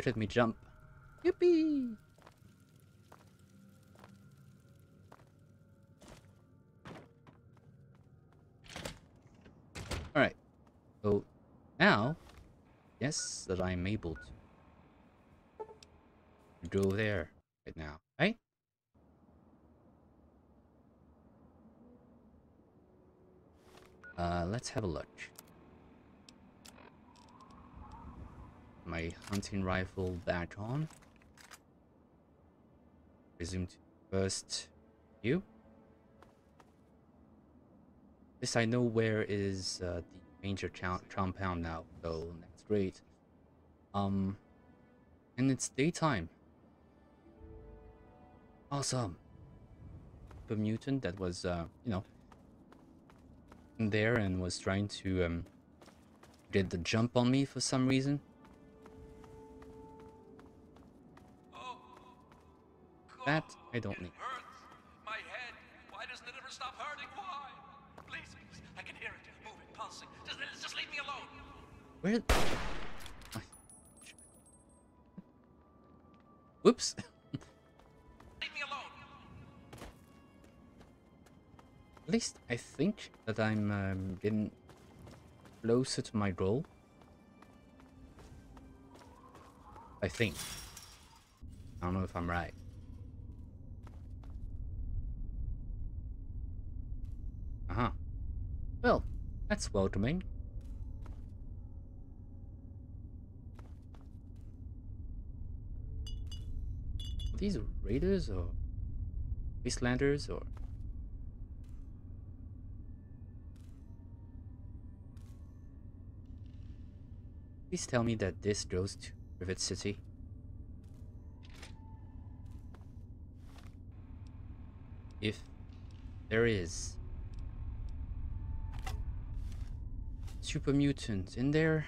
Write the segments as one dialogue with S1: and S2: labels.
S1: Look at me jump. Yippee! Alright. So now, yes, that I'm able to go there right now, right? Uh, let's have a look. My hunting rifle back on. Resume to first view. This I know where is uh, the major compound now, so that's great. Um, and it's daytime. Awesome. The mutant that was, uh, you know, there and was trying to um, get the jump on me for some reason. That I don't need.
S2: hurts. My head. Why doesn't it ever stop hurting? Why? Please, please. I can hear it moving, pulsing. Just, just leave me alone.
S1: Where? Whoops.
S2: Leave me alone.
S1: At least I think that I'm um, getting closer to my goal. I think. I don't know if I'm right. Well, that's welcoming. These raiders or wastelanders or Please tell me that this goes to Rivet City. If there is super mutant in there,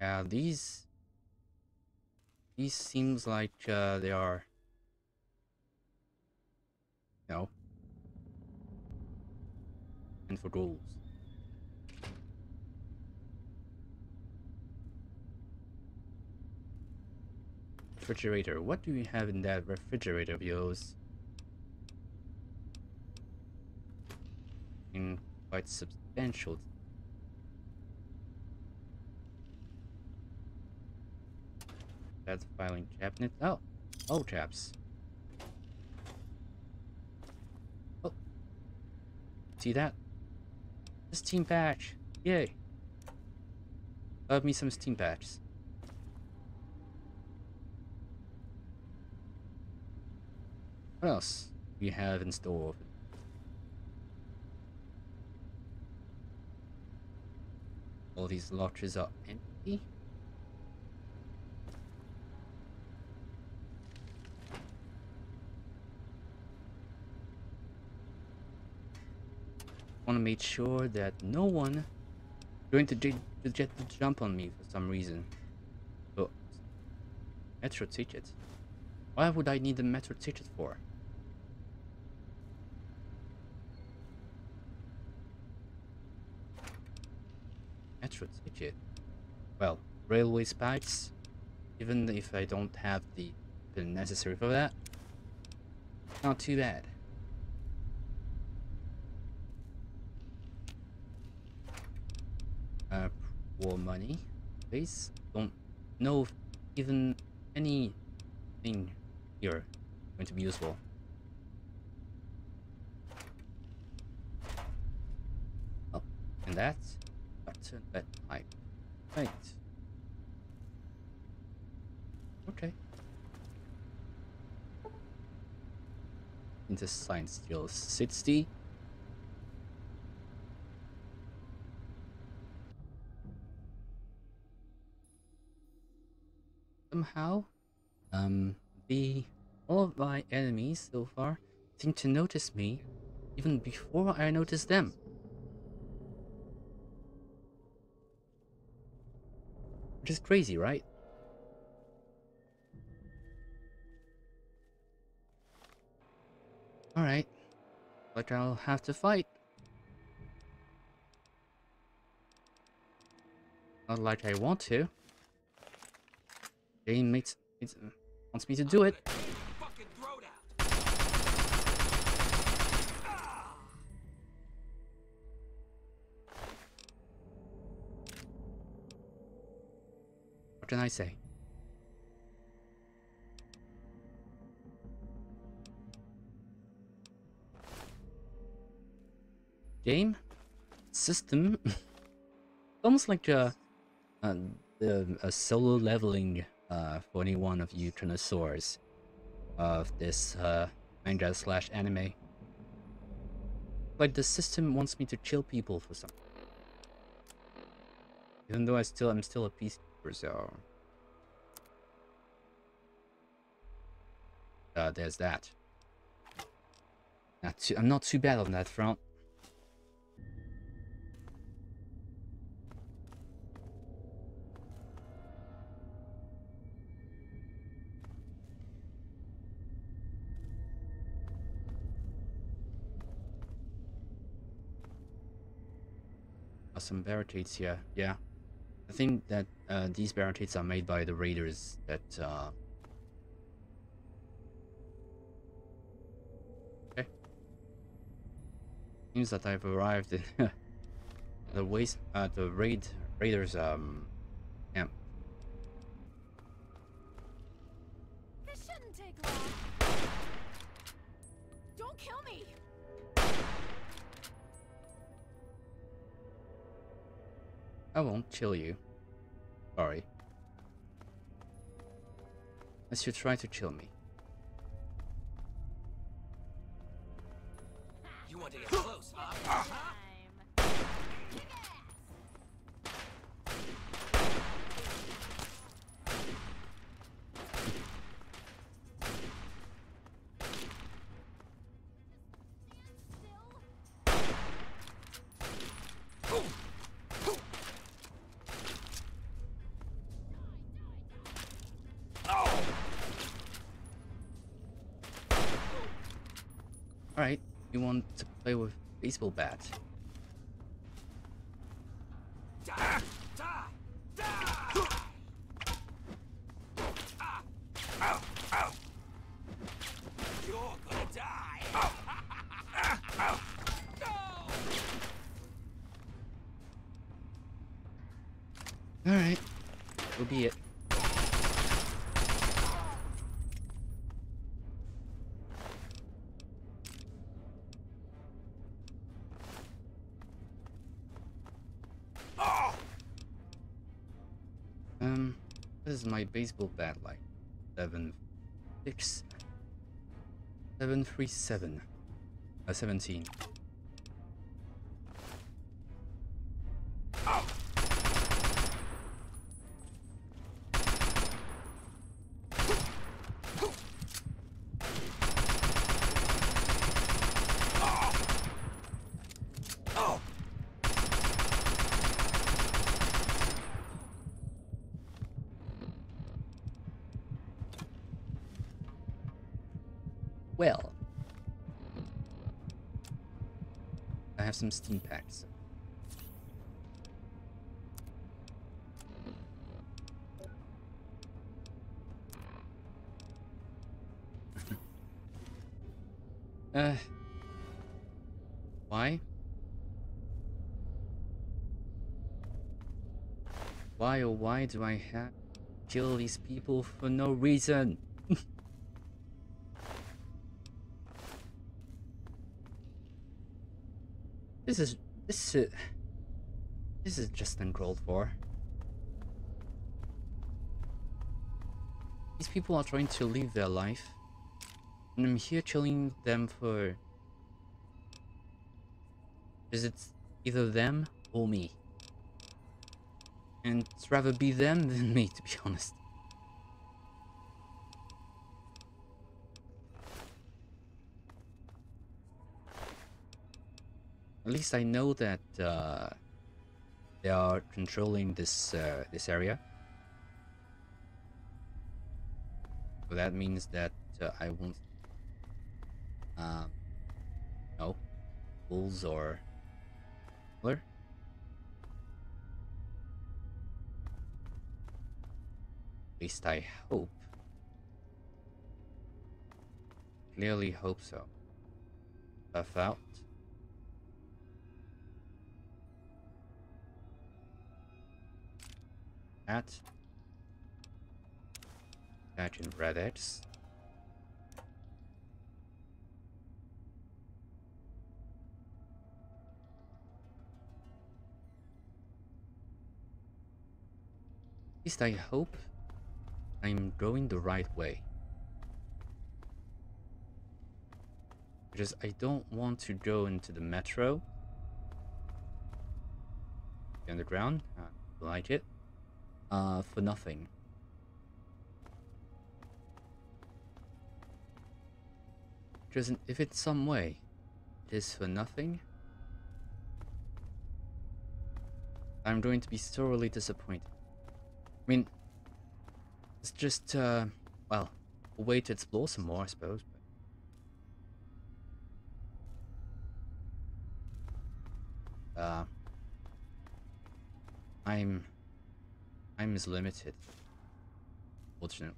S1: yeah, these these seems like uh, they are, know, and for goals. Refrigerator. What do you have in that refrigerator of yours? In quite substantial. That's filing cabinet. Oh, oh, chaps. Oh, see that? Stimpak. Yay. Love me some Stimpaks. What else do you have in store? All these lockers are empty. want to make sure that no one going to to get the jump on me for some reason. So, metro ticket. Why would I need a metro ticket for? Metro ticket. Well, railway spikes. Even if I don't have the the necessary for that, not too bad. uh, for money, please. Don't know if even anything here going to be useful. Oh, and that's pipe. Right. Okay. Into science skills 60. somehow, um, the all of my enemies so far seem to notice me even before I notice them. Which is crazy, right? Alright. But I'll have to fight. Not like I want to. Game makes, makes wants me to do it. Can I say? Game system, almost like a, a, a, a solo leveling uh, for any one of you connoisseurs of this uh, manga slash anime. Like the system wants me to kill people for some. Even though I still I'm still a peacekeeper, so uh, there's that. Not too, I'm not too bad on that front. Some barricades here, yeah. I think that uh, these barricades are made by the raiders that uh, Okay. Seems that I've arrived in the waste uh the raid raiders um I won't kill you. Sorry. Unless you try to kill me.
S2: To
S1: play with baseball bat. Baseball bat like seven six seven three seven uh, seventeen. Some Stimpaks. uh, why? Why oh why do I have to kill these people for no reason? This is this is this is just uncalled for. These people are trying to live their life, and I'm here killing them for. Is it either them or me? And it's rather be them than me, to be honest. At least I know that uh, they are controlling this uh, this area. So that means that uh, I won't, um, no, bulls or killer. At least I hope. Clearly hope so. Buffout. That. Imagine Reddits. At least I hope I'm going the right way. Because I don't want to go into the metro. The underground, uh, like it. Uh, for nothing. Because if it's some way, it is for nothing. I'm going to be thoroughly disappointed. I mean, it's just, uh, well, a way to explore some more, I suppose. But, uh, I'm, I'm as limited, fortunately.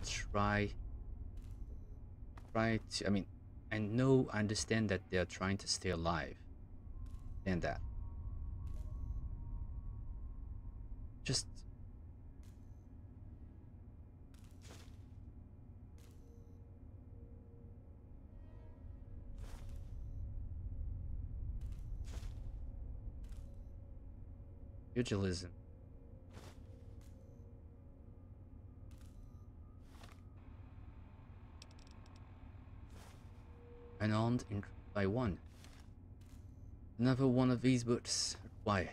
S1: I'll try. Try to. I mean, I know, I understand that they're trying to stay alive. And that. Just. Pugilism. Unarmed in by one. Another one of these books required.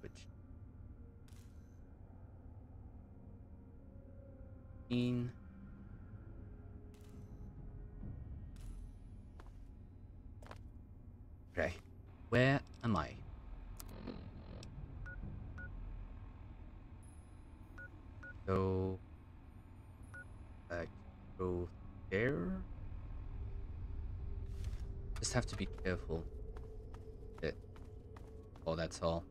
S1: Which in Okay, where am I? So, uh, go there. Just have to be careful. Oh, that's all.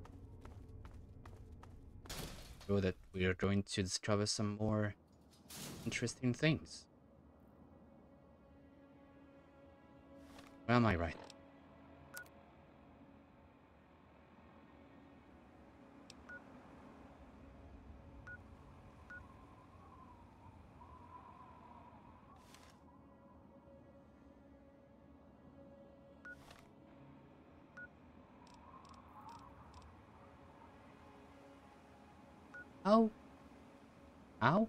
S1: So that we are going to discover some more interesting things. Where am I right? How? How?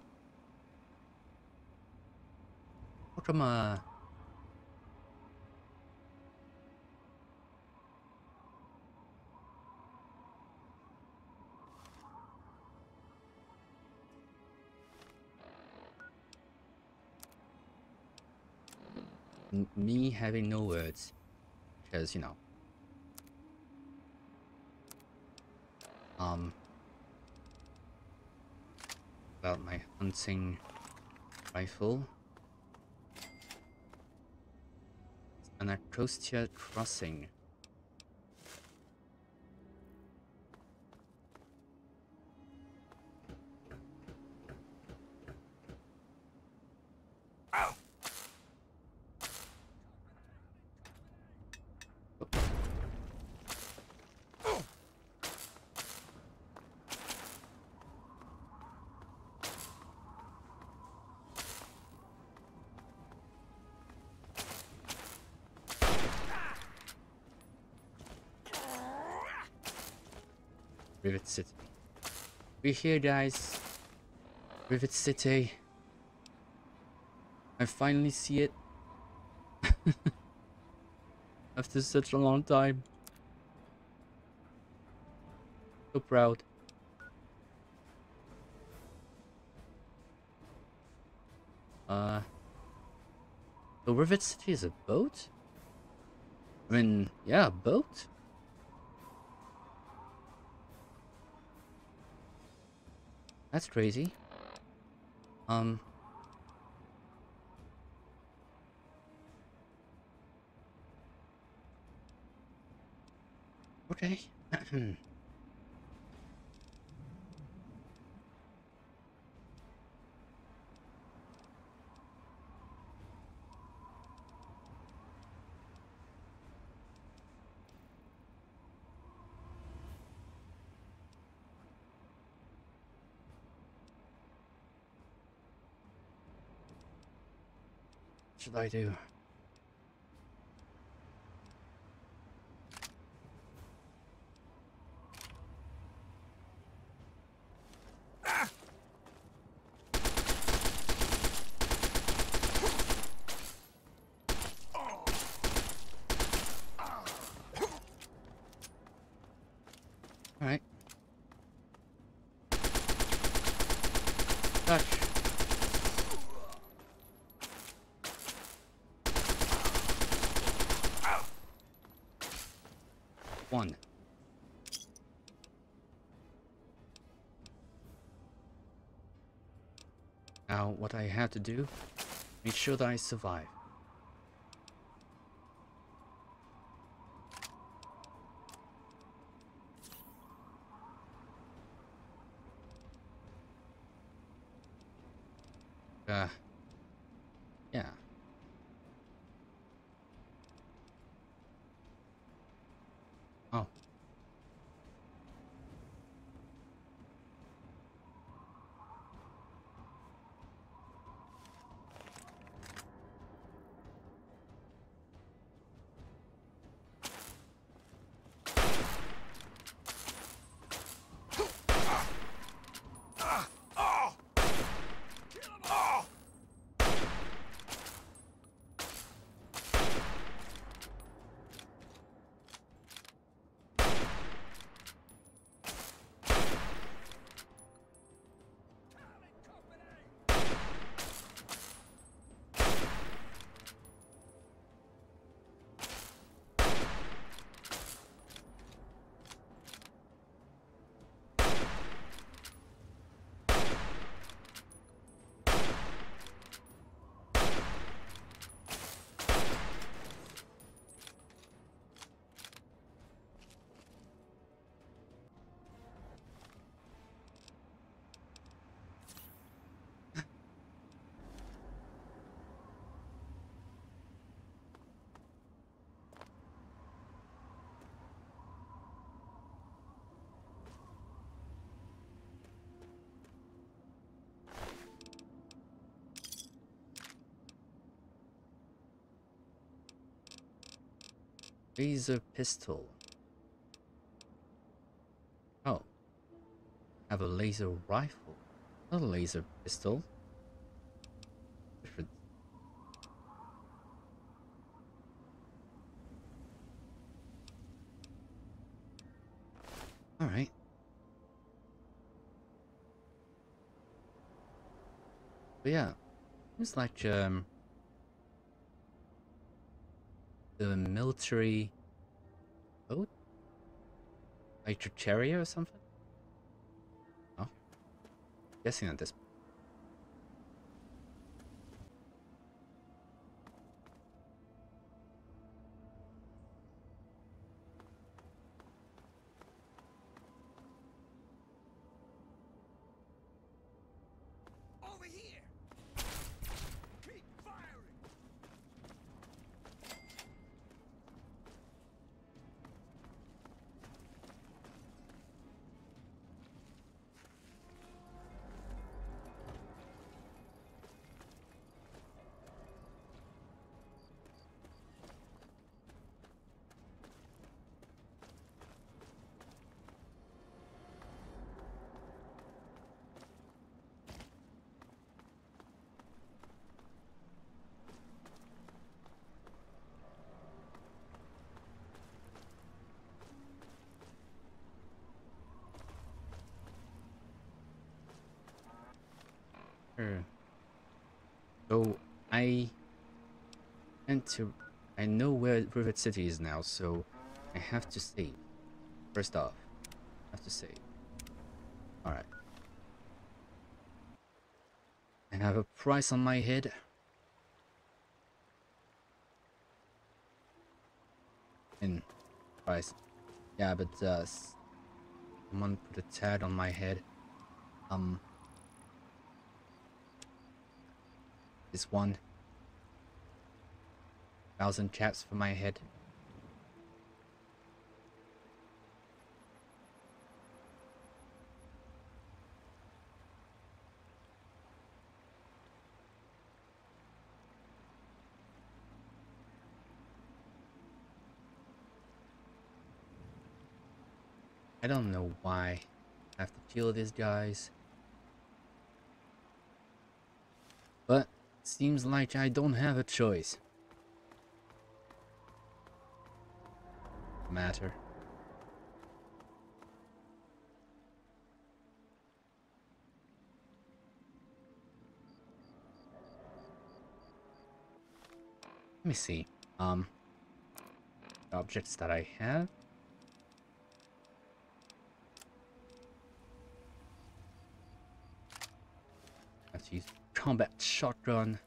S1: How come, uh... m- me having no words because you know um about my hunting rifle. Anacostia crossing We're here, guys. Rivet City. I finally see it. After such a long time. So proud. Uh, the Rivet City is a boat? I mean, yeah, a boat? That's crazy. Um. Okay. I do? 1. Now, what I have to do, make sure that I survive. Uh, Laser pistol. Oh. Have a laser rifle. Not a laser pistol. Different. Alright. But yeah. It's like um the military boat? Like Tricharia or something? Oh. Guessing at this to I know where Rivet City is now, so I have to save. First off, I have to save. Alright. I have a price on my head. In price. Yeah, but uh someone put a tag on my head. Um this one. Thousand chaps for my head. I don't know why I have to kill these guys. But seems like I don't have a choice. Matter. Let me see. Um objects that I have. Let's use combat shotgun.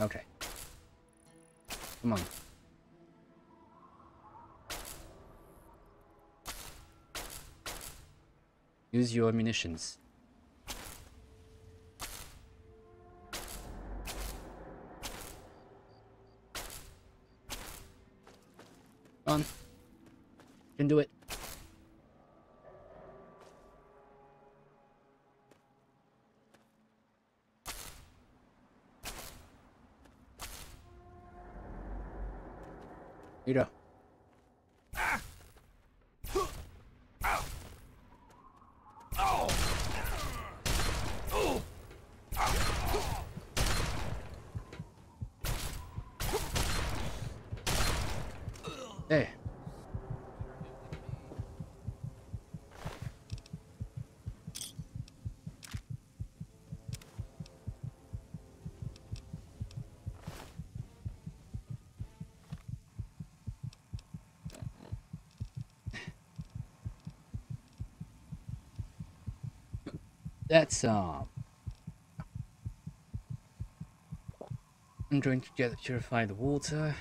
S1: Okay. Come on. Use your munitions. On. Can do it. Here you go. There. Um. I'm going to get purified the water.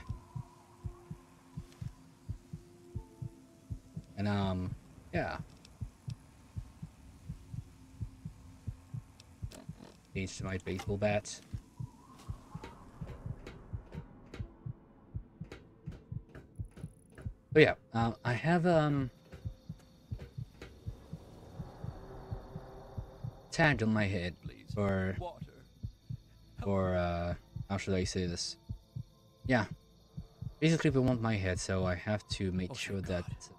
S1: And um, yeah. To my baseball bat. Oh yeah, um, I have um tag on my head
S2: Please.
S1: for
S2: Water.
S1: for uh how should I say this? Yeah. Basically they want my head, so I have to make
S2: Oh,
S1: sure that
S2: God.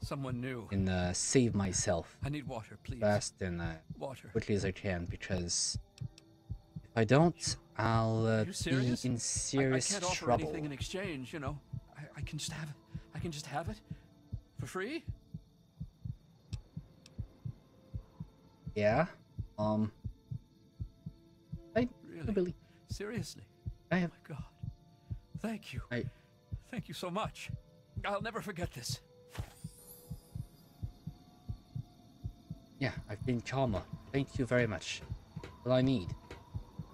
S2: Someone new.
S1: I can uh, save myself
S2: I need water, please.
S1: fast and uh,
S2: Water.
S1: quickly as I can because if I don't, I'll uh,
S2: Are
S1: be
S2: serious?
S1: in
S2: I-
S1: serious
S2: I, can't offer anything in exchange, you know. I, I can just have it. I can just have it for free.
S1: Yeah. Um. I I
S2: Really?
S1: believe
S2: Seriously.
S1: I have.
S2: My God. Thank you.
S1: I
S2: Thank you so much. I'll never forget this.
S1: yeah. I've been calmer. Thank you very much. What I need.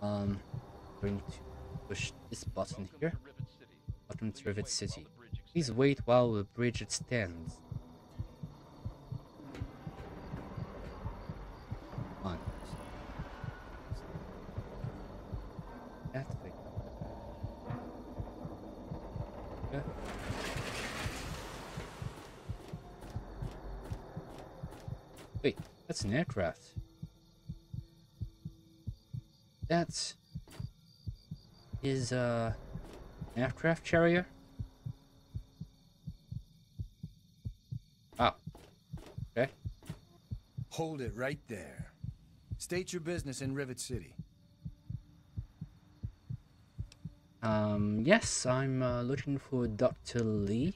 S1: Um. Going to push this button here. Welcome to Rivet City. Please wait while the bridge extends. Come on. That way. Yeah. Wait, that's an aircraft. That is uh, an aircraft carrier. Oh. Okay.
S3: Hold it right there. State your business in Rivet City.
S1: Um, yes, I'm uh, looking for Dr. Li.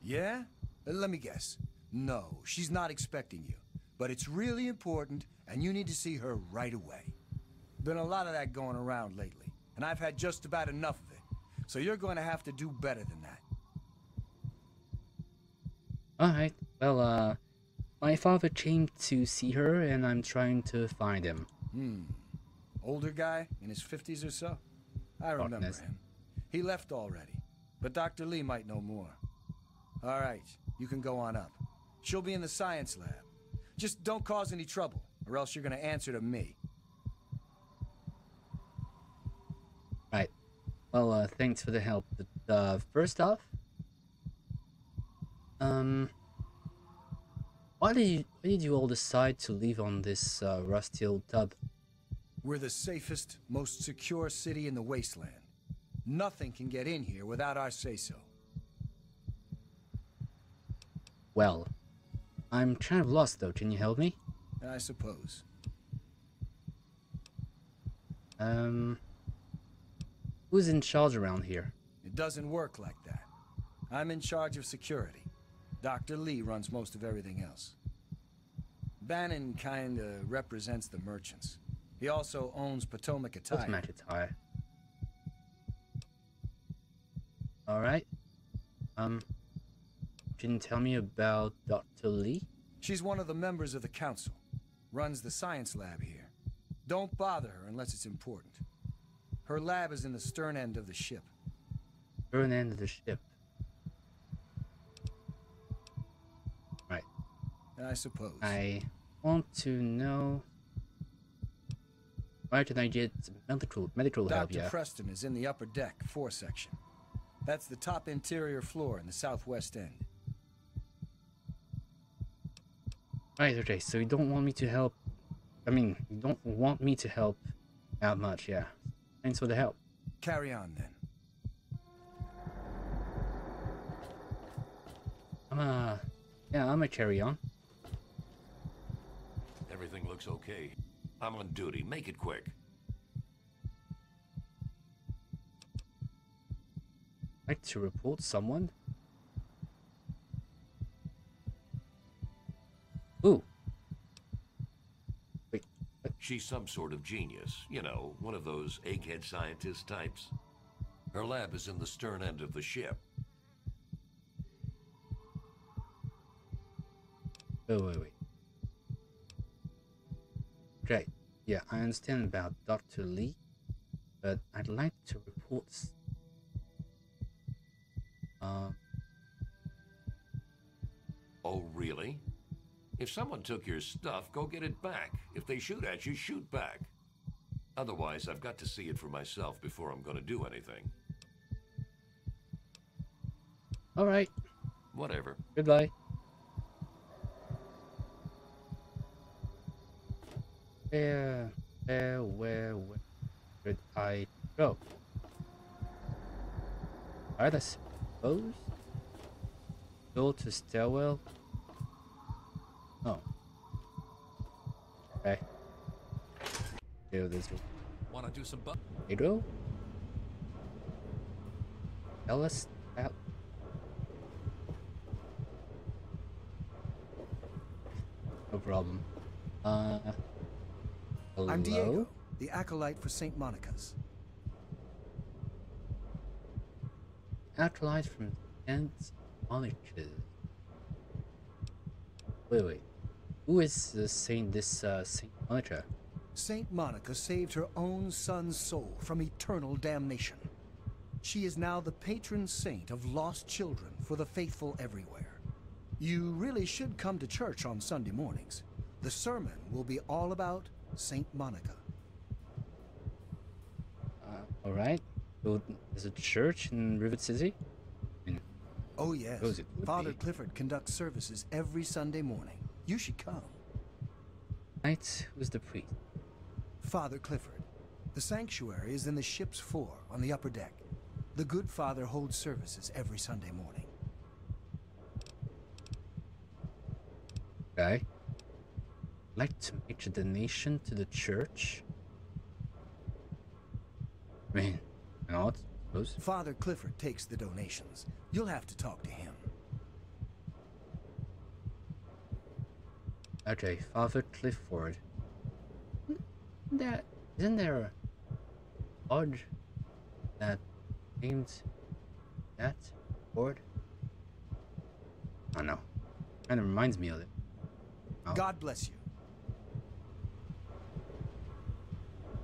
S3: Yeah? Uh, Let me guess. No, she's not expecting you. But it's really important, and you need to see her right away. Been a lot of that going around lately, and I've had just about enough of it. So you're going to have to do better than that.
S1: Alright, well, uh, my father came to see her and I'm trying to find him.
S3: Hmm. Older guy, in his 50s or so? I remember
S1: Darkness.
S3: him. He left already, but Dr. Li might know more. All right, you can go on up. She'll be in the science lab. Just don't cause any trouble, or else you're gonna answer to me.
S1: Right. Well, uh, thanks for the help. But, uh, first off, um, why did you why did you all decide to live on this uh, rusty old tub?
S3: We're the safest, most secure city in the wasteland. Nothing can get in here without our say-so.
S1: Well, I'm kind of lost though. Can you help me?
S3: I suppose.
S1: Um, who's in charge around here?
S3: It doesn't work like that. I'm in charge of security. Dr. Li runs most of everything else. Bannon kinda represents the merchants. He also owns Potomac Attire.
S1: Automatic tire. All right. Um, can you tell me about Dr. Li?
S3: She's one of the members of the council. Runs the science lab here. Don't bother her unless it's important. Her lab is in the stern end of the ship.
S1: Burn end of the ship. Right.
S3: I suppose.
S1: I want to know. Where can I get medical medical help?
S3: Dr.
S1: Yeah.
S3: Preston is in the upper deck, four section. That's the top interior floor in the southwest end.
S1: Right. Okay. So you don't want me to help. I mean, you don't want me to help out much. Yeah. Thanks for the help.
S3: Carry on then.
S1: I'm a. Yeah. I'm a carry on.
S4: Everything looks okay. I'm on duty. Make it quick.
S1: like to report someone. Ooh. Wait.
S4: She's some sort of genius. You know, one of those egghead scientist types. Her lab is in the stern end of the ship.
S1: Wait, wait, wait. Okay. Yeah, I understand about Dr. Li, but I'd like to report. s- Uh,
S4: Oh, really? If someone took your stuff, go get it back. If they shoot at you, shoot back. Otherwise, I've got to see it for myself before I'm going to do anything.
S1: all right.
S4: Whatever.
S1: Goodbye. Where, where, where, where should I go? Alright, I suppose. Go to stairwell. Oh. Okay. Do this.
S2: Want to do some bu-
S1: Pedro? Tell us about. No problem. Uh. Hello?
S3: I'm Diego, the acolyte for St. Monica's.
S1: Acolyte from St. Monica's. Wait, wait. Who is uh, saying this uh, St. Monica?
S3: Saint Monica saved her own son's soul from eternal damnation. She is now the patron saint of lost children for the faithful everywhere. You really should come to church on Sunday mornings. The sermon will be all about Saint Monica.
S1: Uh, alright. So, there's a church in Rivet City?
S3: Oh, yes.
S1: Suppose it would
S3: Father. Clifford conducts services every Sunday morning. You should come.
S1: Knight, who's the priest?
S3: Father Clifford. The sanctuary is in the ship's fore on the upper deck. The good father holds services every Sunday morning.
S1: Okay. Like to make a donation to the church? I mean, not suppose.
S3: Father Clifford takes the donations. You'll have to talk to him.
S1: Okay, Father Clifford. Isn't there isn't there a lodge that named that board? Oh, I don't know. Kind of reminds me of it. Oh.
S3: God bless you.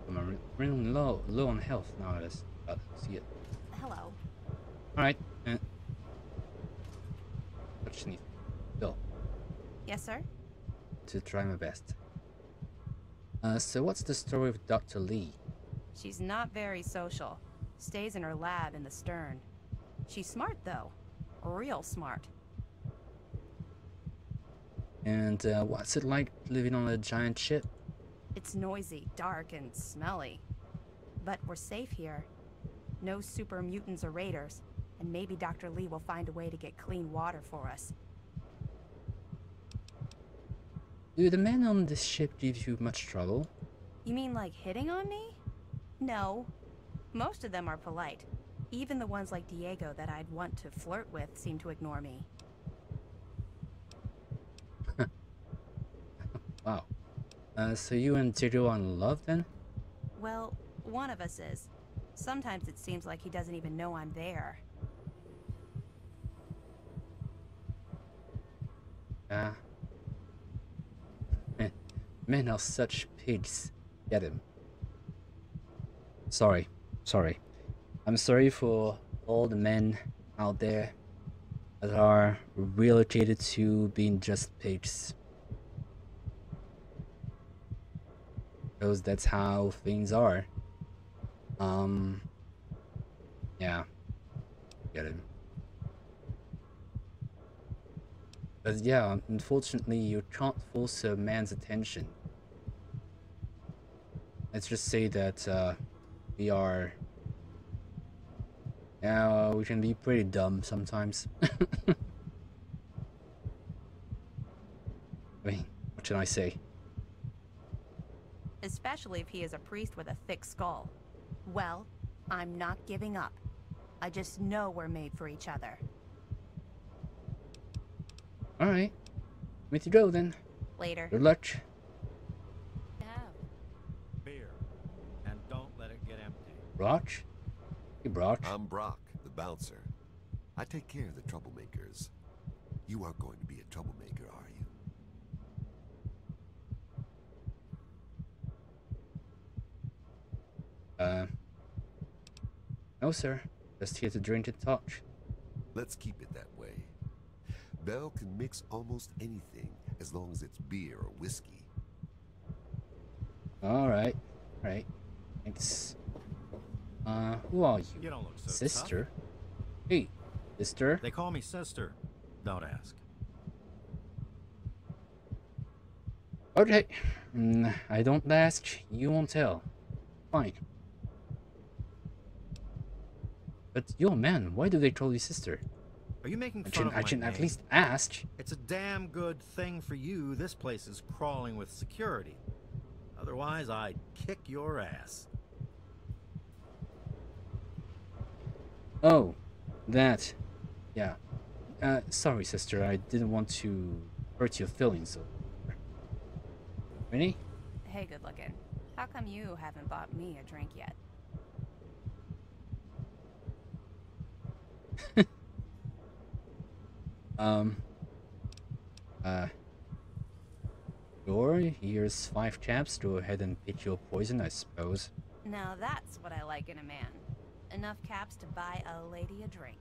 S1: I'm re- running low, low on health now. Let's uh, see it.
S5: Hello.
S1: All right. Uh, I just need go
S5: Yes, sir?
S1: To try my best. Uh, so what's the story with Dr. Li?
S6: She's not very social. Stays in her lab in the stern. She's smart, though. Real smart.
S1: And uh, what's it like living on a giant ship?
S6: It's noisy, dark, and smelly. But we're safe here. No super mutants or raiders. And maybe Dr. Li will find a way to get clean water for us.
S1: Do the men on this ship give you much trouble?
S6: You mean like hitting on me? No. Most of them are polite. Even the ones like Diego that I'd want to flirt with seem to ignore me.
S1: Wow. Uh, so you and Diego are in love then?
S6: Well, one of us is. Sometimes it seems like he doesn't even know I'm there.
S1: Ah. Men, men are such pigs. Get him. Sorry. Sorry. I'm sorry for all the men out there that are relocated to being just pigs. Because that's how things are. Um. Yeah. Get him. But yeah, unfortunately, you can't force a man's attention. Let's just say that uh, we are. Yeah, we can be pretty dumb sometimes. I mean, what should I say?
S6: Especially if he is a priest with a thick skull. Well, I'm not giving up. I just know we're made for each other.
S1: Alright. With you go then.
S6: Later.
S1: Good luck.
S7: Beer. And don't let it get
S1: Brock? Hey, Brock.
S8: I'm Brock, the bouncer. I take care of the troublemakers. You aren't going to be a troublemaker, are you?
S1: Uh. No, sir. Just here to drink and talk.
S8: Let's keep it that way. Bell can mix almost anything as long as it's beer or whiskey.
S1: Alright. Alright. Thanks. Uh, who are you?
S7: You don't look so tough.
S1: Sister? Hey, sister?
S7: They call me sister. Don't ask.
S1: Okay. Mm, I don't ask, you won't tell. Fine. But you're a man, why do they call you sister?
S7: Are you making
S1: I
S7: fun
S1: can,
S7: of
S1: I can at least ask.
S7: It's a damn good thing for you this place is crawling with security. Otherwise, I'd kick your ass.
S1: Oh, that. Yeah. Uh, sorry, sister, I didn't want to hurt your feelings. Really?
S6: Hey, good looking. How come you haven't bought me a drink yet?
S1: Um. Uh. Sure, here's five caps. Go ahead and pick your poison, I suppose.
S6: Now that's what I like in a man. Enough caps to buy a lady a drink.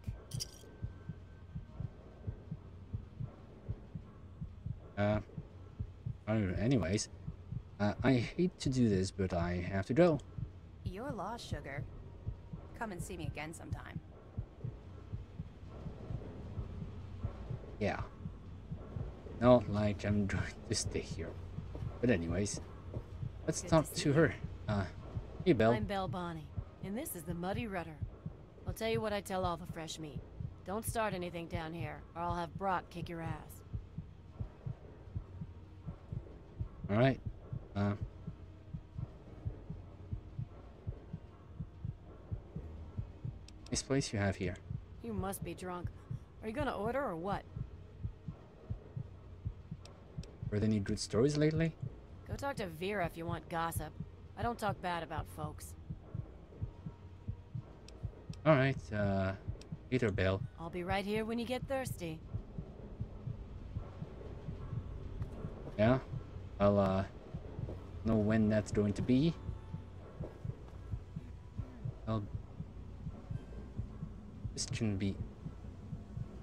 S1: Uh. I don't know, anyways. Uh, I hate to do this, but I have to go.
S6: You're lost, sugar. Come and see me again sometime.
S1: Yeah. Not like I'm going to stay here. But anyways, let's
S5: Good
S1: talk
S5: see
S1: to her. Uh, hey Belle.
S9: I'm Belle Bonnie, and this is the Muddy Rudder. I'll tell you what I tell all the fresh meat. Don't start anything down here, or I'll have Brock kick your ass.
S1: All right. Uh. Nice place you have here.
S9: You must be drunk. Are you gonna order or what?
S1: Heard any good stories lately?
S9: Go talk to Vera if you want gossip. I don't talk bad about folks.
S1: Alright, uh, Peter Bell.
S9: I'll be right here when you get thirsty.
S1: Yeah, I'll, uh, know when that's going to be. I'll... This can be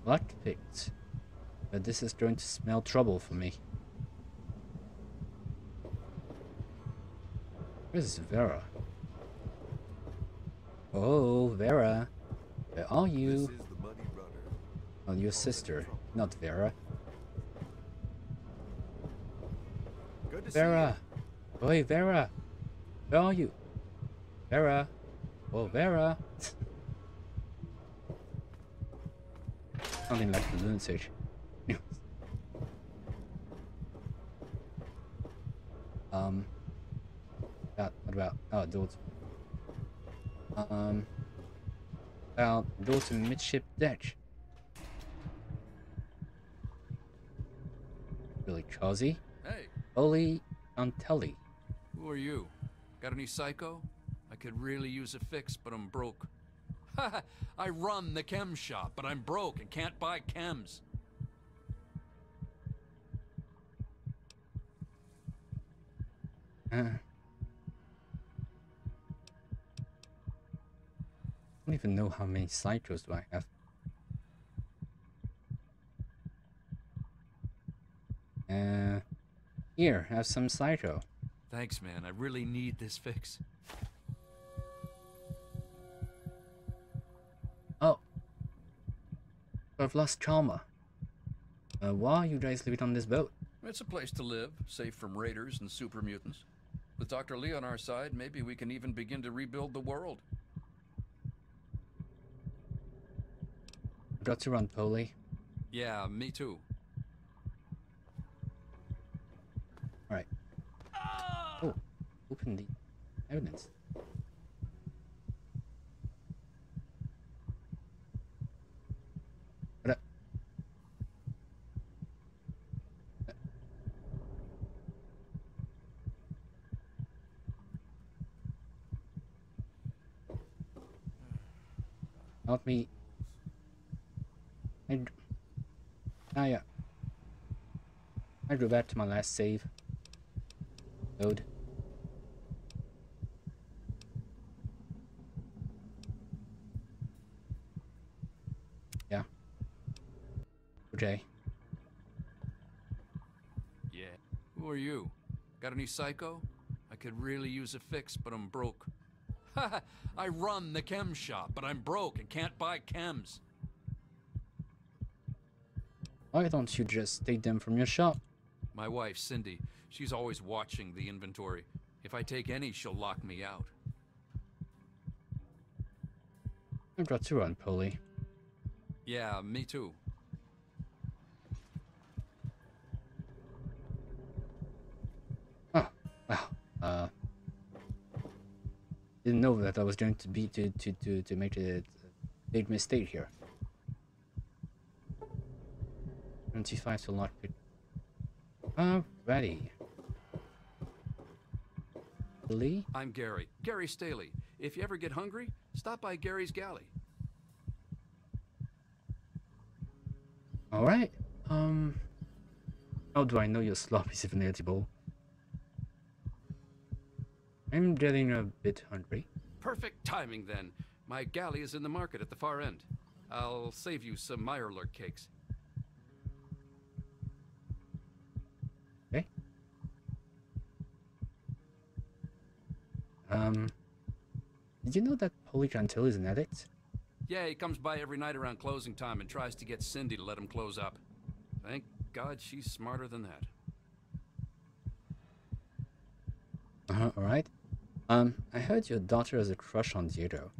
S1: lockpicked, but this is going to smell trouble for me. Where's Vera? Oh, Vera. Where are you?
S8: is the Muddy Rudder.
S1: Oh, your sister, not Vera.
S8: Good to
S1: Vera! Oi, Vera! Where are you? Vera! Oh, Vera! Something like a lunatic. um. About, what about. Oh, daughter. Um. About daughter midship deck. Really cozy.
S2: Hey,
S1: Oli Antelli.
S2: who are you? Got any psycho? I could really use a fix, but I'm broke. I run the chem shop, but I'm broke and can't buy chems.
S1: Uh, don't even know how many cycles do I have. Uh, here, have some Psycho.
S2: Thanks, man. I really need this fix.
S1: Oh, I've lost Karma. Uh, why are you guys living on this boat?
S2: It's a place to live, safe from raiders and super mutants. With Dr. Li on our side, maybe we can even begin to rebuild the world.
S1: Got to run, Paulie.
S2: Yeah, me too.
S1: Alright. Ah! Oh, open the evidence. Help me. I, d- ah, yeah. I go back to my last save. Load. Yeah. Okay.
S2: Yeah. Who are you? Got any psycho? I could really use a fix, but I'm broke. I run the chem shop, but I'm broke and can't buy chems.
S1: Why don't you just take them from your shop?
S2: My wife, Cindy, she's always watching the inventory. If I take any, she'll lock me out.
S1: I've got to run, Paulie.
S2: Yeah, me too.
S1: Oh, wow. Uh, didn't know that I was going to be to to to to make a big mistake here. Twenty-five to lock pick. Alrighty. Lee.
S2: I'm Gary. Gary Staley. If you ever get hungry, stop by Gary's Galley.
S1: All right. Um. How do I know your slop is even edible? I'm getting a bit hungry.
S2: Perfect timing then. My galley is in the market at the far end. I'll save you some Mirelurk cakes.
S1: Okay. Um. Did you know that Paulie Cantelli is an addict?
S2: Yeah, he comes by every night around closing time and tries to get Cindy to let him close up. Thank God she's smarter than that.
S1: Uh. All right. Um. I heard your daughter has a crush on Diego.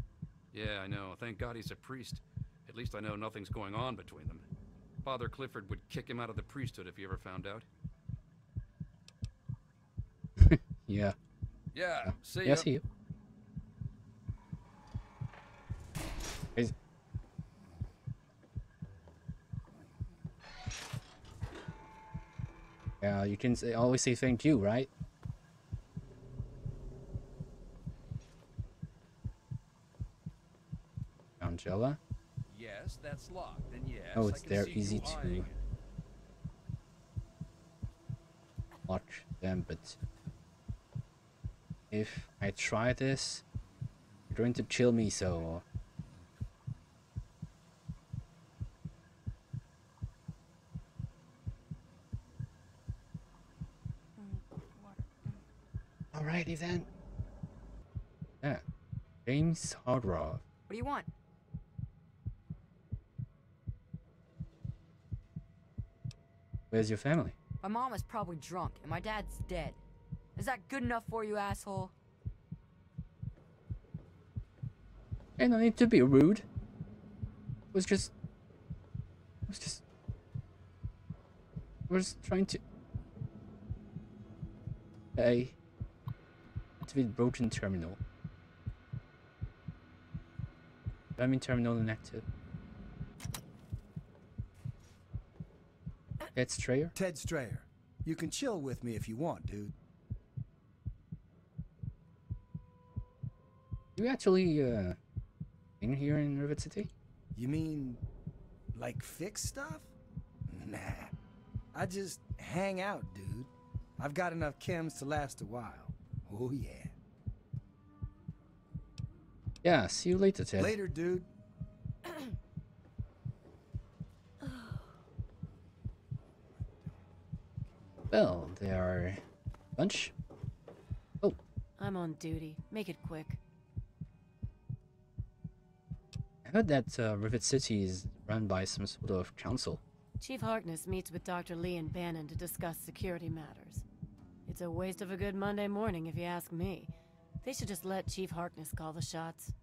S2: Yeah, I know. Thank God he's a priest. At least I know nothing's going on between them. Father Clifford would kick him out of the priesthood if he ever found out.
S1: Yeah.
S2: Yeah, see
S1: yeah. See you. Yeah, you can say, always say thank you, right? Angela?
S2: Yes, that's locked. And yes,
S1: Oh, it's there easy to watch them, but if I try this, you're going to chill me, so Alrighty then. Yeah. Hardrock.
S10: What do you want?
S1: Where's your family?
S10: My mom is probably drunk, and my dad's dead. Is that good enough for you, asshole?
S1: Hey, no need to be rude. It was just. I was just. I was trying to. Hey. Activate broken terminal. Timing terminal inactive. Ted Strayer?
S3: Ted Strayer. You can chill with me if you want, dude.
S1: You actually, uh. in here in Rivet City?
S3: You mean, like fix stuff? Nah. I just hang out, dude. I've got enough chems to last a while. Oh, yeah.
S1: Yeah, see you later, Ted.
S3: Later, dude.
S1: Well, there are a bunch. Oh,
S9: I'm on duty. Make it quick.
S1: I heard that uh, Rivet City is run by some sort of council.
S9: Chief Harkness meets with Dr. Li and Bannon to discuss security matters. It's a waste of a good Monday morning, if you ask me. They should just let Chief Harkness call the shots.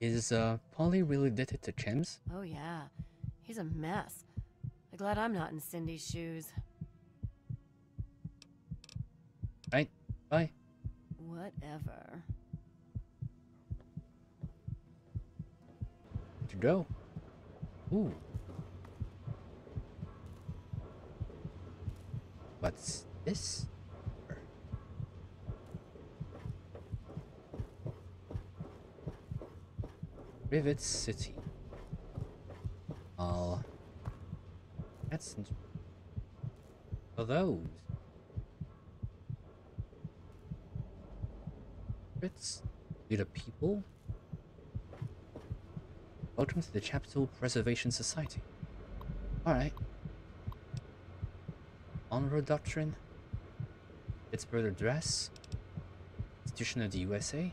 S1: Is uh, Paulie really addicted to chems?
S9: Oh, yeah. He's a mess. I'm glad I'm not in Cindy's shoes.
S1: Right? Bye.
S9: Whatever.
S1: To go. Ooh. What's this? Rivet City. Oh. That's int- for those. Rivets? You the people? Welcome to the Capital Preservation Society. Alright. Honor Doctrine. Gettysburg Address. Constitution of the USA.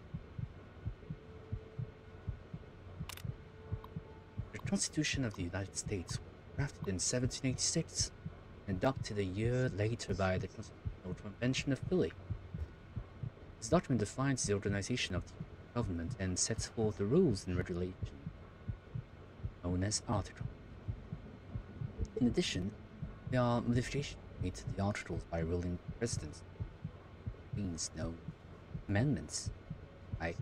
S1: Constitution of the United States, drafted in 1786 and adopted a year later by the Constitutional Convention of Philly. This document defines the organization of the government and sets forth the rules and regulations known as articles. In addition, there are modifications made to the articles by ruling presidents. Means no amendments. The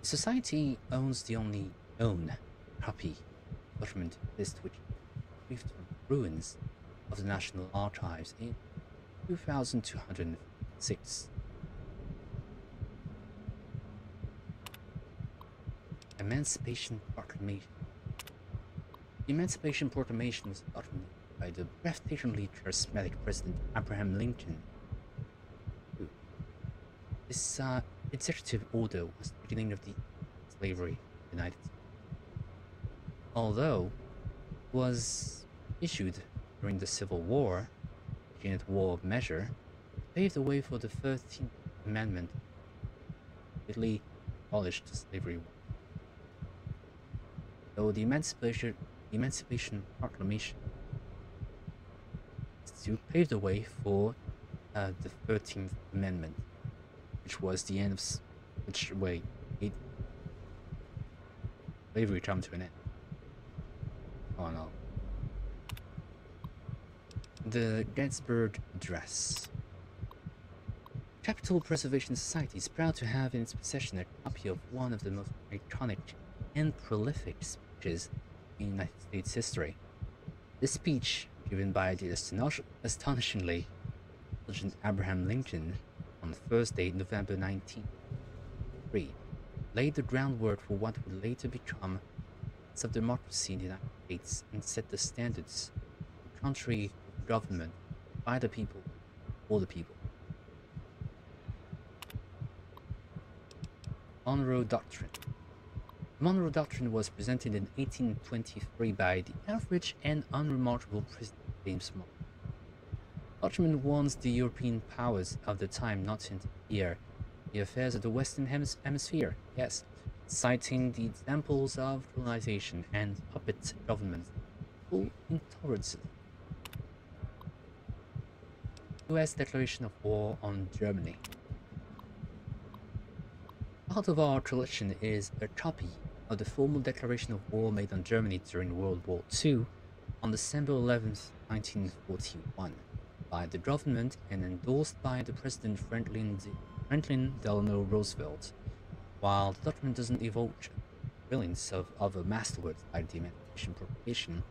S1: society owns the only known copy document list which retrieved from ruins of the National Archives in 2206. Emancipation Proclamation. The Emancipation Proclamation was adopted by the breathtakingly charismatic President Abraham Lincoln. This uh, executive order was the beginning of the slavery in the United States. Although was issued during the Civil War, making it war measure, paved the way for the 13th Amendment, completely abolished slavery. So the Emancipation, the Emancipation Proclamation is to pave the way for uh, the 13th Amendment, which was the end of which way it slavery come to an end. Oh no. The Gettysburg Address. Capital Preservation Society is proud to have in its possession a copy of one of the most iconic and prolific speeches in United States history. This speech given by the astonishingly intelligent Abraham Lincoln on Thursday, November 1903, laid the groundwork for what would later become of democracy in the United States and set the standards for country government by the people, for the people. Monroe Doctrine Monroe Doctrine was presented in 1823 by the average and unremarkable President James Monroe. Document warns the European powers of the time not to interfere in the affairs of the Western hemis Hemisphere, yes, citing the examples of colonization and puppet governments full intolerance. U.S. declaration of war on Germany. Part of our collection is a copy of the formal declaration of war made on Germany during World War II on December 11, 1941, by the government and endorsed by the President Franklin, D Franklin Delano Roosevelt. While the document doesn't evoke brilliance of other masterworks like the Emancipation Proclamation,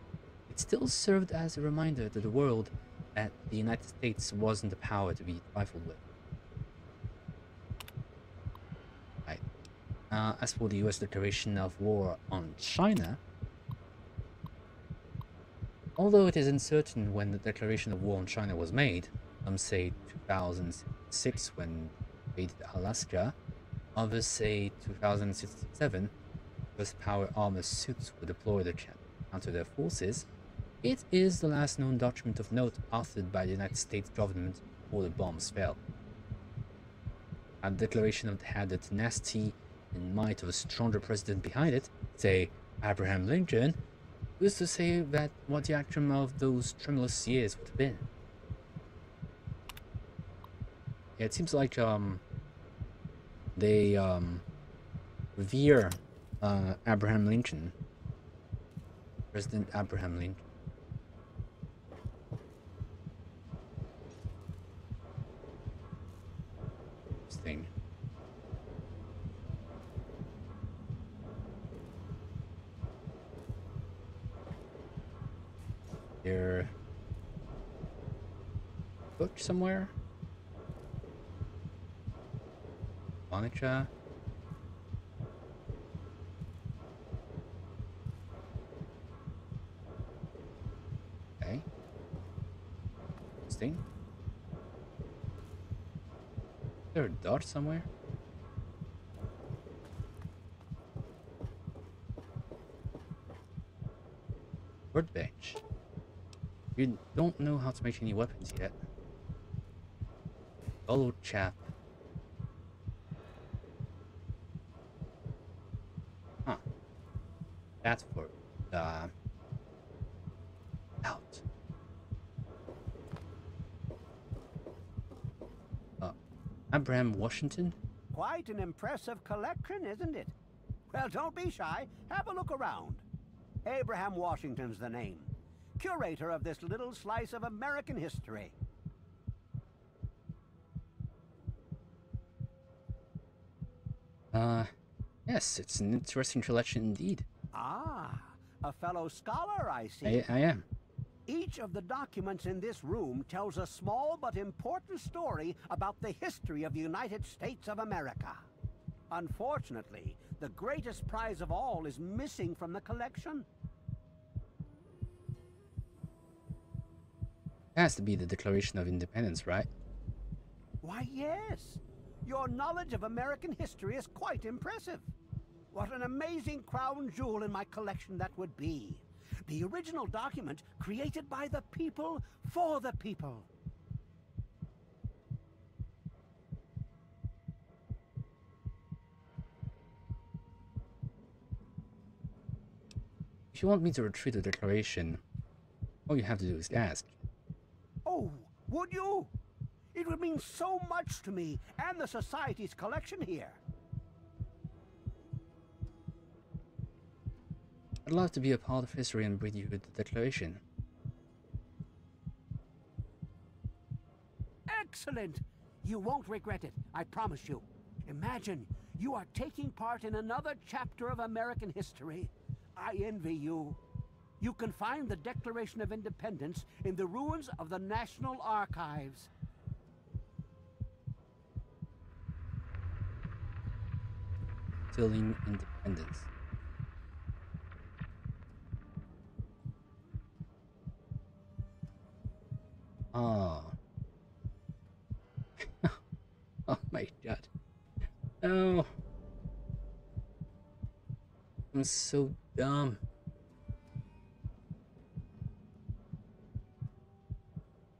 S1: it still served as a reminder to the world that the United States wasn't a power to be trifled with. Right. Uh, as for the US declaration of war on China, although it is uncertain when the declaration of war on China was made, some say 2006 when invaded Alaska, others say 2067 US power armor suits were deployed to counter their forces, it is the last known document of note authored by the United States government before the bombs fell. A declaration of had the tenacity and might of a stronger president behind it, say Abraham Lincoln, who's to say that what the outcome of those tremulous years would have been? Yeah, it seems like um they um revere uh, Abraham Lincoln, President Abraham Lincoln. Thing. Here. Book somewhere? Monica? Okay. Interesting. Is there a dot somewhere? Workbench. You don't know how to make any weapons yet. Fellow chap. Huh. That's for uh out. Uh Abraham Washington?
S11: Quite an impressive collection, isn't it? Well, don't be shy. Have a look around. Abraham Washington's the name. Curator of this little slice of American history.
S1: Uh, yes, it's an interesting collection indeed.
S11: Ah, a fellow scholar, I see.
S1: I, I am.
S11: Each of the documents in this room tells a small but important story about the history of the United States of America. Unfortunately, the greatest prize of all is missing from the collection.
S1: It has to be the Declaration of Independence, right?
S11: Why, yes. Your knowledge of American history is quite impressive. What an amazing crown jewel in my collection that would be. The original document created by the people for the people.
S1: If you want me to retrieve the declaration, all you have to do is ask.
S11: Oh, would you? It would mean so much to me and the Society's collection here.
S1: I'd love to be a part of history and read you the declaration.
S11: Excellent! You won't regret it, I promise you. Imagine, you are taking part in another chapter of American history. I envy you. You can find the Declaration of Independence in the ruins of the National Archives.
S1: Stealing independence. Oh. oh my god. Oh. I'm so dumb.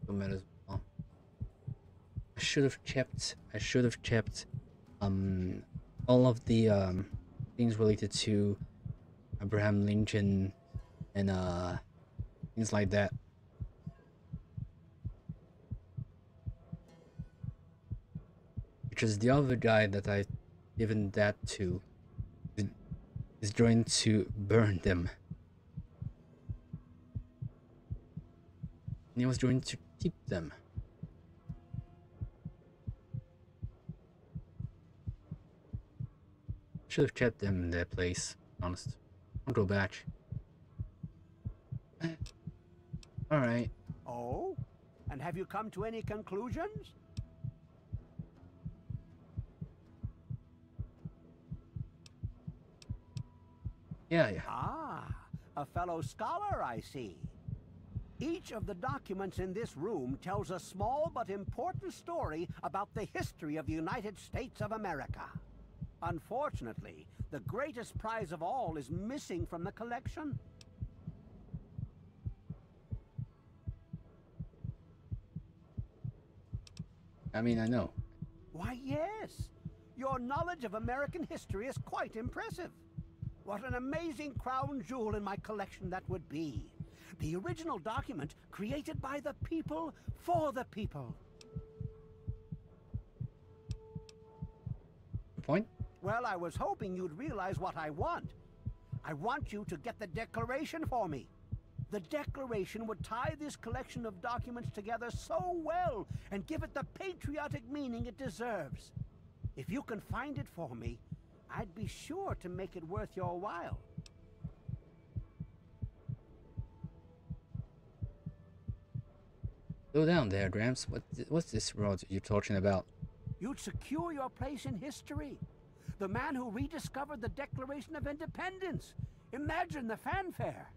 S1: No matter well. I should have kept I should have kept um all of the um things related to Abraham Lincoln and uh things like that. Because the other guy that I've given that to is, is going to burn them. And he was going to keep them. Should have kept them in their place, honest. I'll go back. Alright.
S11: Oh? And have you come to any conclusions?
S1: Yeah, yeah.
S11: Ah, a fellow scholar, I see. Each of the documents in this room tells a small but important story about the history of the United States of America. Unfortunately, the greatest prize of all is missing from the collection.
S1: I mean, I know.
S11: Why, yes. Your knowledge of American history is quite impressive. What an amazing crown jewel in my collection that would be. The original document created by the people for the people.
S1: Point?
S11: Well, I was hoping you'd realize what I want. I want you to get the Declaration for me. The Declaration would tie this collection of documents together so well and give it the patriotic meaning it deserves. If you can find it for me, I'd be sure to make it worth your while.
S1: Slow down there, Gramps. What, what's this road you're talking about?
S11: You'd secure your place in history. The man who rediscovered the Declaration of Independence. Imagine the fanfare.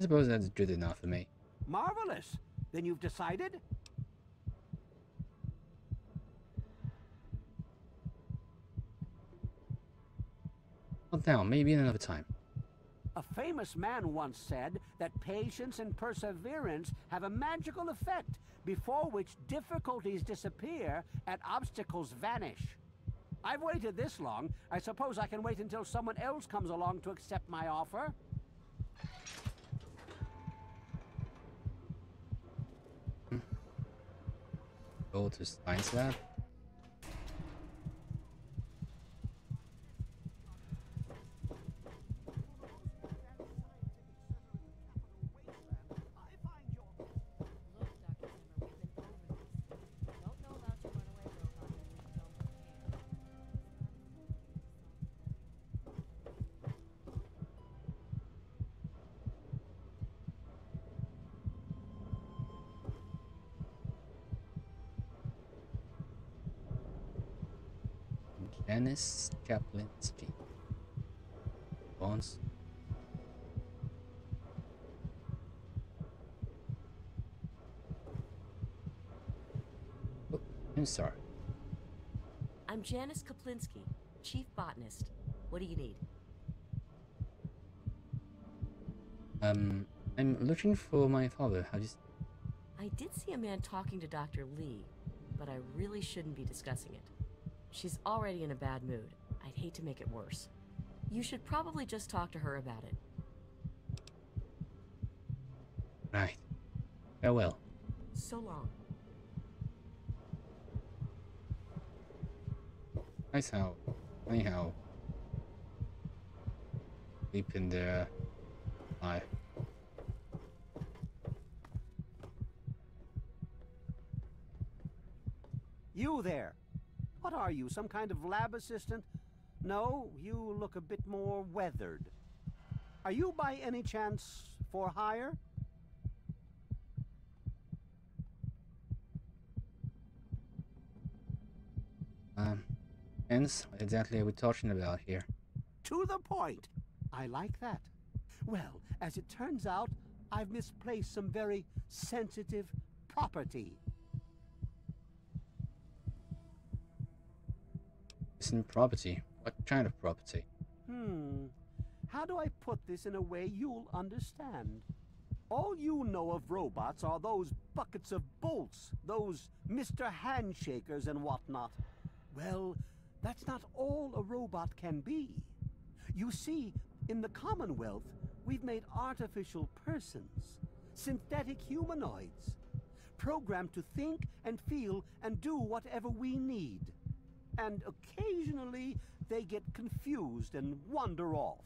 S1: I suppose that's good enough for me.
S11: Marvelous. Then you've decided?
S1: Well, now, maybe another time.
S11: A famous man once said that patience and perseverance have a magical effect before which difficulties disappear and obstacles vanish. I've waited this long. I suppose I can wait until someone else comes along to accept my offer.
S1: Go to science lab. Janice Kaplinsky. Bones. Oh, I'm sorry.
S12: I'm Janice Kaplinsky, Chief Botanist. What do you need?
S1: Um, I'm looking for my father. How do you...
S12: I did see a man talking to Dr. Li, but I really shouldn't be discussing it. She's already in a bad mood. I'd hate to make it worse. You should probably just talk to her about it.
S1: Right. Farewell.
S12: So long.
S1: Nice how, anyhow, sleep in there. I.
S11: You there. What are you, some kind of lab assistant? No, you look a bit more weathered. Are you by any chance for hire?
S1: Um, hence, what exactly are we talking about here?
S11: To the point. I like that. Well, as it turns out, I've misplaced some very sensitive property.
S1: Missing property. What kind of property?
S11: Hmm. How do I put this in a way you'll understand? All you know of robots are those buckets of bolts, those Mr. Handshakers and whatnot. Well, that's not all a robot can be. You see, in the Commonwealth, we've made artificial persons, synthetic humanoids, programmed to think and feel and do whatever we need. And occasionally, they get confused and wander off.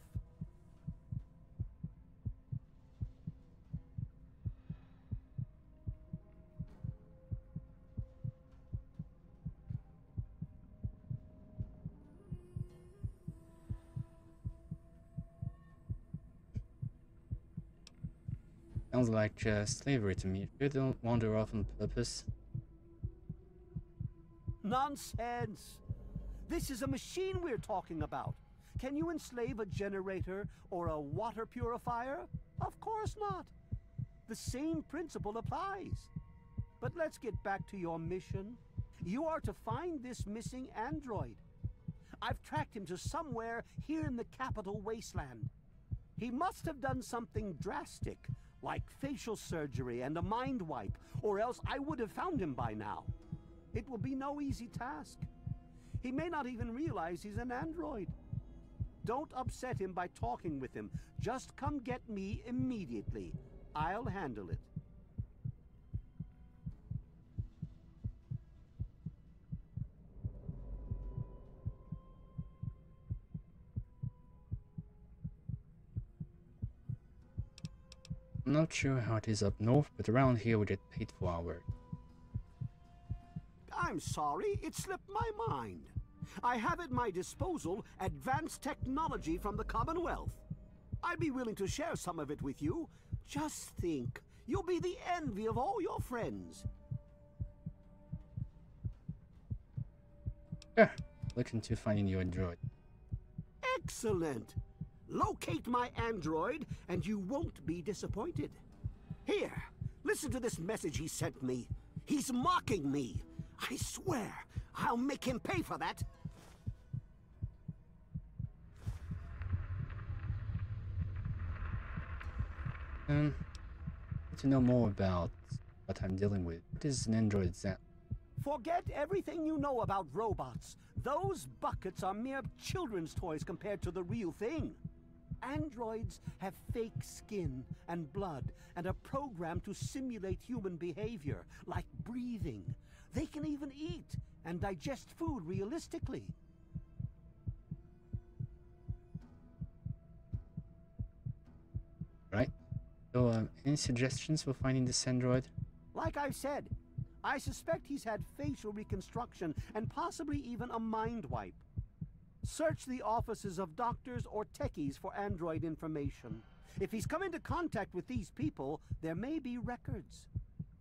S1: Sounds like uh, slavery to me. You don't wander off on purpose.
S11: Nonsense! This is a machine we're talking about. Can you enslave a generator or a water purifier? Of course not. The same principle applies. But let's get back to your mission. You are to find this missing android. I've tracked him to somewhere here in the capital wasteland. He must have done something drastic, like facial surgery and a mind wipe, or else I would have found him by now. It will be no easy task. He may not even realize he's an android. Don't upset him by talking with him. Just come get me immediately. I'll handle it.
S1: I'm not sure how it is up north, but around here we get paid for our work.
S11: I'm sorry, it slipped my mind. I have at my disposal advanced technology from the Commonwealth. I'd be willing to share some of it with you. Just think, you'll be the envy of all your friends.
S1: Yeah, look into finding your android.
S11: Excellent! Locate my android, and you won't be disappointed. Here, listen to this message he sent me. He's mocking me. I swear, I'll make him pay for that.
S1: Um, to know more about what I'm dealing with. What is an android exactly?
S11: Forget everything you know about robots. Those buckets are mere children's toys compared to the real thing. Androids have fake skin and blood and are programmed to simulate human behavior, like breathing. They can even eat and digest food realistically.
S1: Right? So, um, any suggestions for finding this android?
S11: Like I've said, I suspect he's had facial reconstruction and possibly even a mind wipe. Search the offices of doctors or techies for android information. If he's come into contact with these people, there may be records.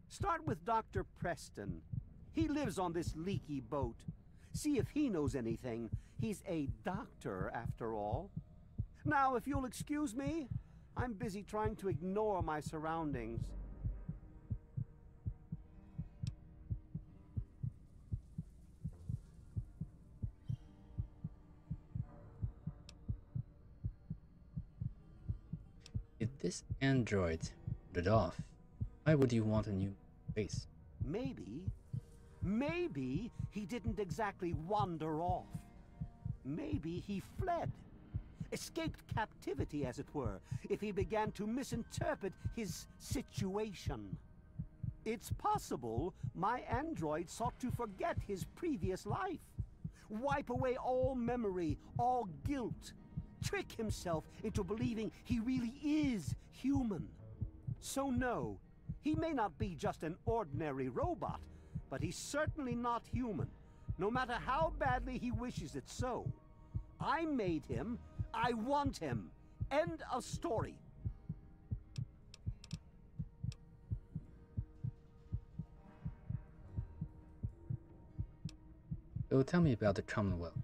S11: Start with Dr. Preston. He lives on this leaky boat. See if he knows anything. He's a doctor, after all. Now, if you'll excuse me, I'm busy trying to ignore my surroundings.
S1: If this android wandered off, why would you want a new face?
S11: Maybe, maybe he didn't exactly wander off. Maybe he fled. Escaped captivity, as it were, if he began to misinterpret his situation. It's possible my android sought to forget his previous life. Wipe away all memory, all guilt. Trick himself into believing he really is human. So no, he may not be just an ordinary robot, but he's certainly not human. no matter how badly he wishes it so. I made him. I want him. End of story.
S1: So tell me about the Commonwealth.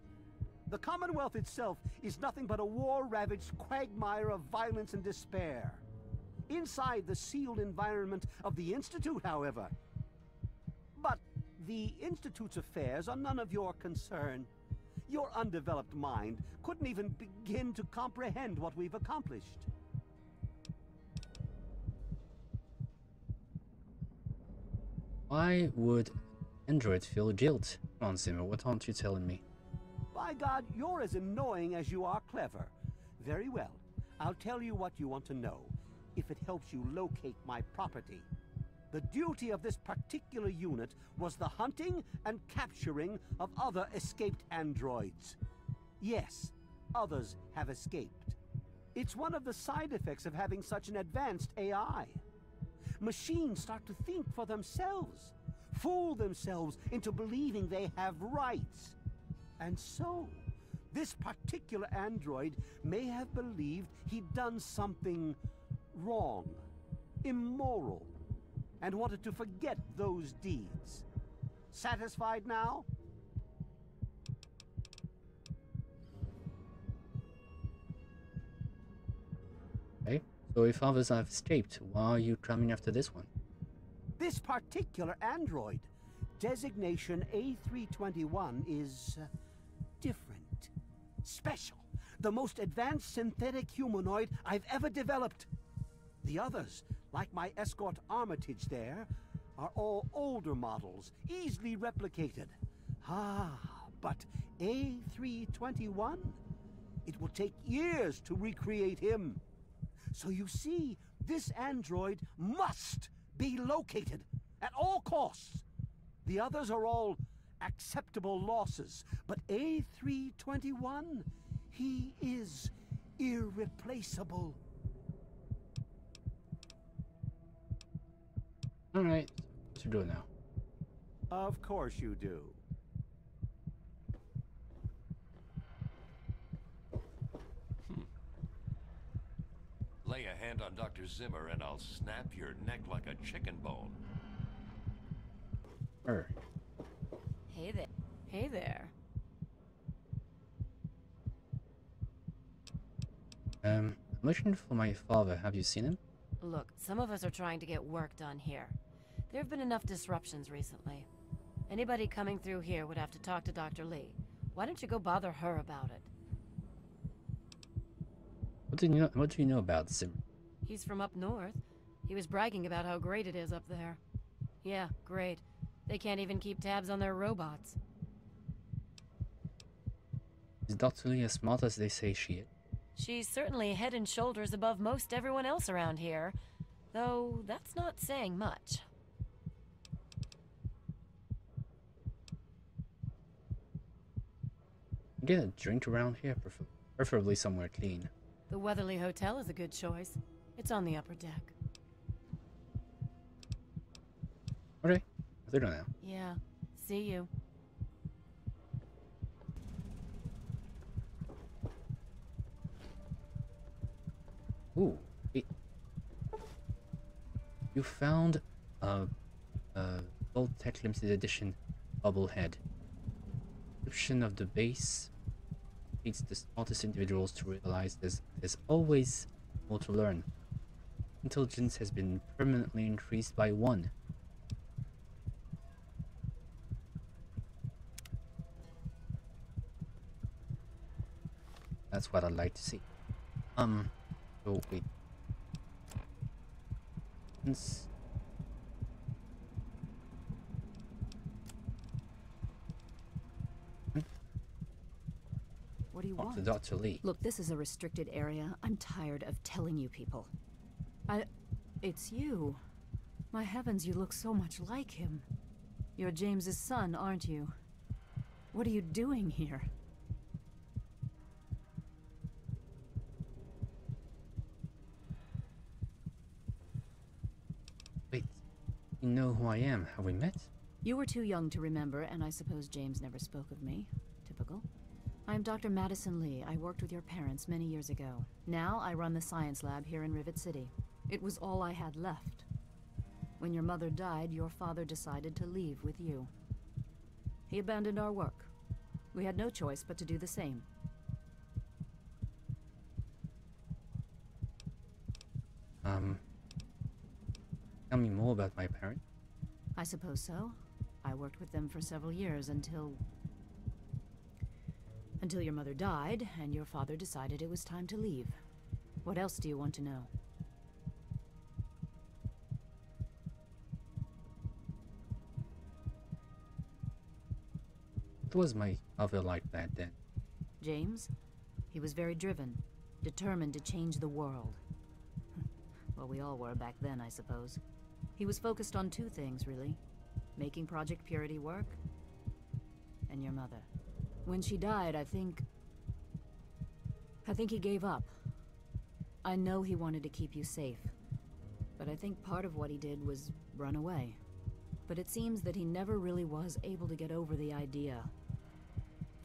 S11: The Commonwealth itself is nothing but a war-ravaged quagmire of violence and despair. Inside the sealed environment of the Institute, however. But the Institute's affairs are none of your concern. Your undeveloped mind couldn't even begin to comprehend what we've accomplished.
S1: Why would Android feel guilt? Come on, Zimmer, what aren't you telling me?
S11: By God, you're as annoying as you are clever. Very well. I'll tell you what you want to know, if it helps you locate my property. The duty of this particular unit was the hunting and capturing of other escaped androids. Yes, others have escaped. It's one of the side effects of having such an advanced AI. Machines start to think for themselves, fool themselves into believing they have rights. And so, this particular android may have believed he'd done something wrong, immoral, and wanted to forget those deeds. Satisfied now?
S1: Okay, so if others have escaped, why are you coming after this one?
S11: This particular android, designation A321, is uh, different, special, the most advanced synthetic humanoid I've ever developed. The others, like my escort Armitage there, are all older models, easily replicated. Ah, but A321? It will take years to recreate him. So you see, this android must be located at all costs. The others are all acceptable losses, but A321, he is irreplaceable.
S1: Alright, what you doing now?
S11: Of course you do.
S4: Lay a hand on Dr. Zimmer and I'll snap your neck like a chicken bone.
S1: Er,
S9: Hey there. Hey there.
S1: um, I'm looking for my father. Have you seen him?
S9: Look, some of us are trying to get work done here. There have been enough disruptions recently. Anybody coming through here would have to talk to Dr. Li. Why don't you go bother her about it?
S1: What do you know? What do you know about Sim?
S9: He's from up north. He was bragging about how great it is up there. Yeah, great. They can't even keep tabs on their robots.
S1: Is Dr. Li as smart as they say she is?
S9: She's certainly head and shoulders above most everyone else around here, though that's not saying much.
S1: Get a drink around here, prefer preferably somewhere clean.
S9: The Weatherly Hotel is a good choice. It's on the upper deck.
S1: Okay, I don't know.
S9: Yeah, see you.
S1: Ooh, it, you found a, a Vault-Tec Limited Edition bobblehead. Description of the base leads the smartest individuals to realize there's, there's always more to learn. Intelligence has been permanently increased by one. That's what I'd like to see. Um, oh wait. Let's-
S13: What do you want?
S1: Dr. Li.
S13: Look, this is a restricted area. I'm tired of telling you people. I. It's you. My heavens, you look so much like him. You're James's son, aren't you? What are you doing here?
S1: Wait, you know who I am? Have we met?
S13: You were too young to remember, and I suppose James never spoke of me. I'm Dr. Madison Li. I worked with your parents many years ago. Now I run the science lab here in Rivet City. It was all I had left. When your mother died, your father decided to leave with you. He abandoned our work. We had no choice but to do the same.
S1: Um, tell me more about my parents.
S13: I suppose so. I worked with them for several years until... Until your mother died, and your father decided it was time to leave. What else do you want to know?
S1: It was my father like back then?
S13: James? He was very driven, determined to change the world. well, we all were back then, I suppose. He was focused on two things, really. Making Project Purity work, and your mother. When she died, I think... I think he gave up. I know he wanted to keep you safe. But I think part of what he did was run away. But it seems that he never really was able to get over the idea.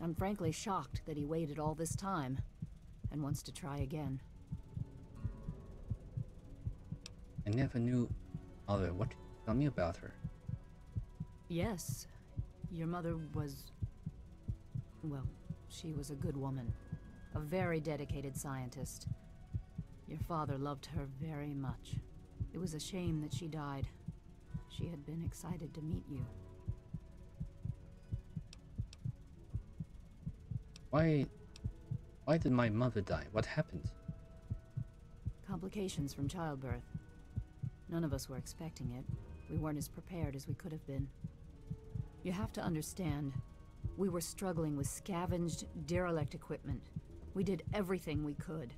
S13: I'm frankly shocked that he waited all this time, and wants to try again.
S1: I never knew mother. What tell me about her?
S13: Yes, your mother was... Well, she was a good woman. A very dedicated scientist. Your father loved her very much. It was a shame that she died. She had been excited to meet you.
S1: Why... Why did my mother die? What happened?
S13: Complications from childbirth. None of us were expecting it. We weren't as prepared as we could have been. You have to understand, we were struggling with scavenged, derelict equipment. We did everything we could.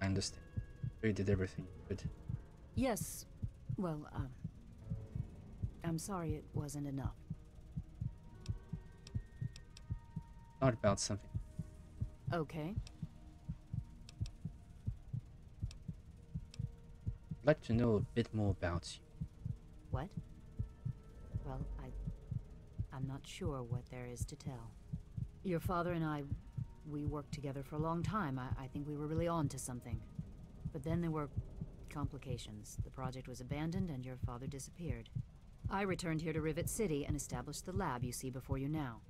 S1: I understand. You did everything you could.
S13: Yes, well, um... I'm sorry it wasn't enough.
S1: Thought about something.
S13: Okay.
S1: Like to know a bit more about you.
S13: What? Well, I... I'm not sure what there is to tell. Your father and I, we worked together for a long time. I, I think we were really on to something. But then there were complications. The project was abandoned and your father disappeared. I returned here to Rivet City and established the lab you see before you now.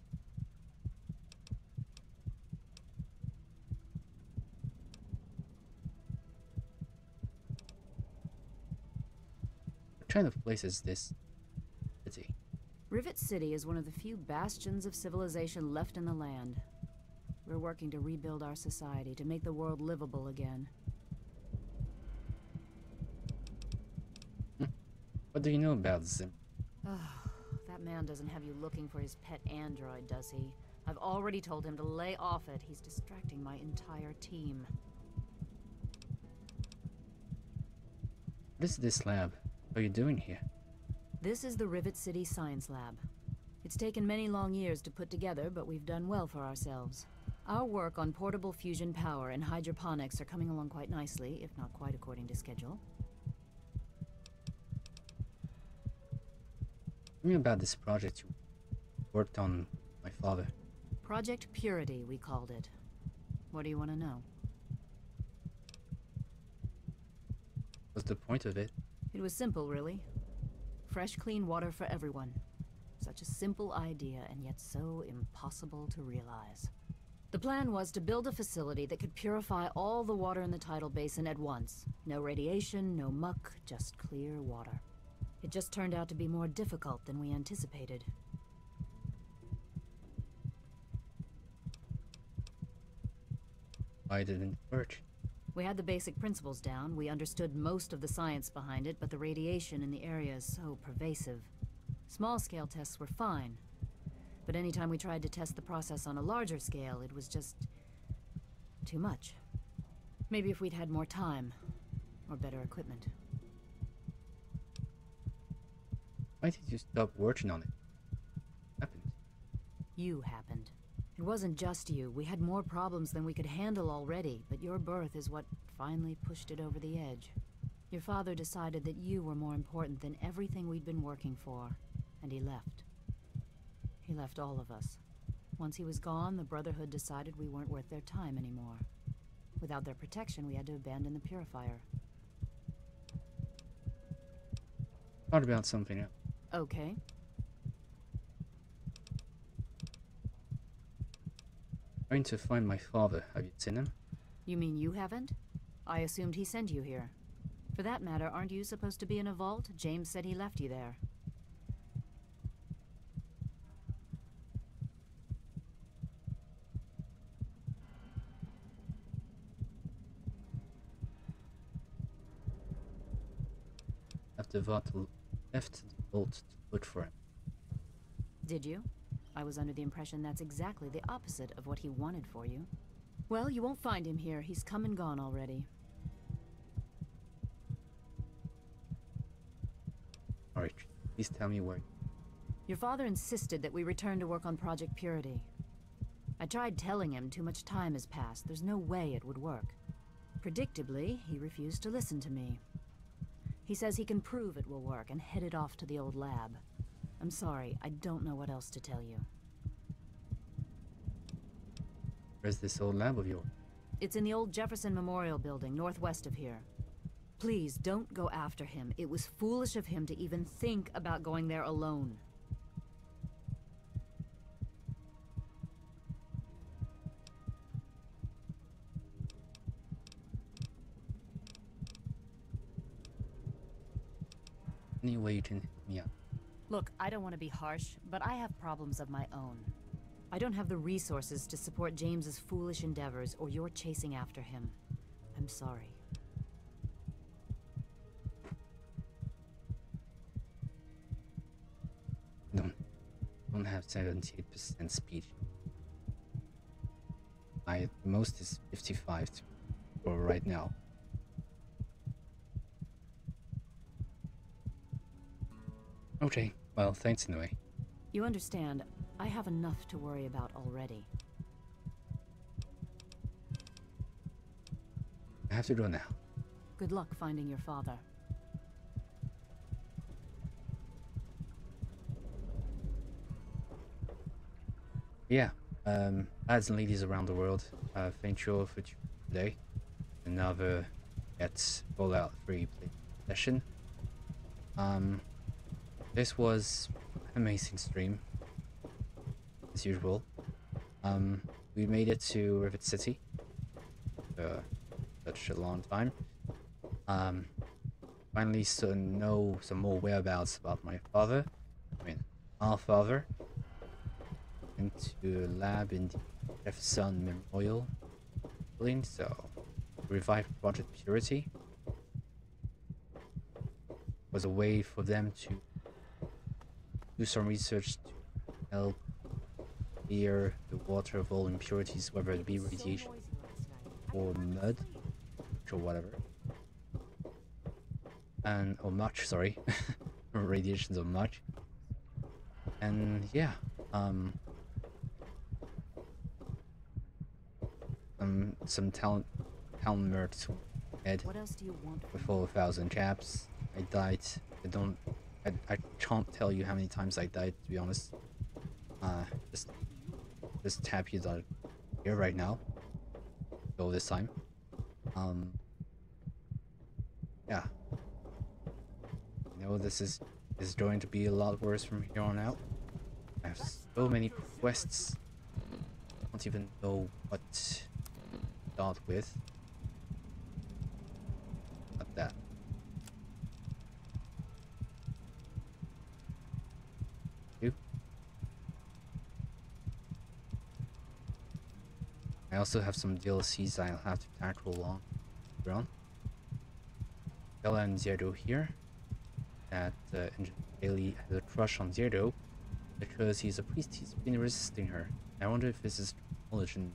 S1: Kind of place is this city?
S13: Rivet City is one of the few bastions of civilization left in the land. We're working to rebuild our society, to make the world livable again.
S1: What do you know about Zim?
S13: that man doesn't have you looking for his pet android, does he? I've already told him to lay off it. He's distracting my entire team.
S1: What is this lab? What are you doing here?
S13: This is the Rivet City Science Lab. It's taken many long years to put together, but we've done well for ourselves. Our work on portable fusion power and hydroponics are coming along quite nicely, if not quite according to schedule.
S1: Tell me about this project you worked on my father.
S13: Project Purity, we called it. What do you want to know?
S1: What's the point of it?
S13: It was simple, really. Fresh, clean water for everyone. Such a simple idea, and yet so impossible to realize. The plan was to build a facility that could purify all the water in the tidal basin at once. No radiation, no muck, just clear water. It just turned out to be more difficult than we anticipated.
S1: Why didn't it work?
S13: We had the basic principles down, we understood most of the science behind it, but the radiation in the area is so pervasive. Small-scale tests were fine, but anytime we tried to test the process on a larger scale, it was just... too much. Maybe if we'd had more time, or better equipment.
S1: Why did you stop working on it? Happened?
S13: You happened. It wasn't just you. We had more problems than we could handle already, but your birth is what finally pushed it over the edge. Your father decided that you were more important than everything we'd been working for, and he left. He left all of us. Once he was gone, the Brotherhood decided we weren't worth their time anymore. Without their protection, we had to abandon the Purifier.
S1: Thought about something.
S13: Okay.
S1: Trying to find my father. Have you seen him?
S13: You mean you haven't? I assumed he sent you here. For that matter, aren't you supposed to be in a vault? James said he left you there.
S1: The vault, left the vault to look for him.
S13: Did you? I was under the impression that's exactly the opposite of what he wanted for you. Well, you won't find him here. He's come and gone already.
S1: Alright, please tell me where.
S13: Your father insisted that we return to work on Project Purity. I tried telling him too much time has passed. There's no way it would work. Predictably, he refused to listen to me. He says he can prove it will work and headed off to the old lab. I'm sorry, I don't know what else to tell you.
S1: Where's this old lab of yours?
S13: It's in the old Jefferson Memorial Building, northwest of here. Please, don't go after him. It was foolish of him to even think about going there alone.
S1: Any way you can help me out?
S13: Look, I don't want to be harsh, but I have problems of my own. I don't have the resources to support James's foolish endeavors, or you're chasing after him. I'm sorry.
S1: Don't, don't have 78% speed. My most is 55 for right now. Okay, well, thanks anyway.
S13: You understand, I have enough to worry about already.
S1: I have to go now.
S13: Good luck finding your father.
S1: Yeah, um, lads and ladies around the world, uh, thank you all for today. Another Get Fallout 3 play session. Um, this was amazing stream, as usual. Um, we made it to Rivet City. Such a long time. Um, finally, so know some more whereabouts about my father. I mean, our father. Into a lab in the Jefferson Memorial building, so revive Project Purity was a way for them to do some research to help clear the water of all impurities, whether it be radiation or mud or whatever. And or much, sorry. Radiations or much. And yeah, um um some Talon mercs head
S13: What else do you want
S1: with all a thousand caps. I died. I don't I, I can't tell you how many times I died to be honest. Uh just just tap you that here right now. Go this time. Um yeah. I know this is is going to be a lot worse from here on out. I have so many quests. I don't even know what to start with. Like that. You. I also have some DLCs I'll have to tackle along around. Bella and Zerdo here. That uh, Bailey has a crush on Zerdo because he's a priest. He's been resisting her. I wonder if this is knowledge in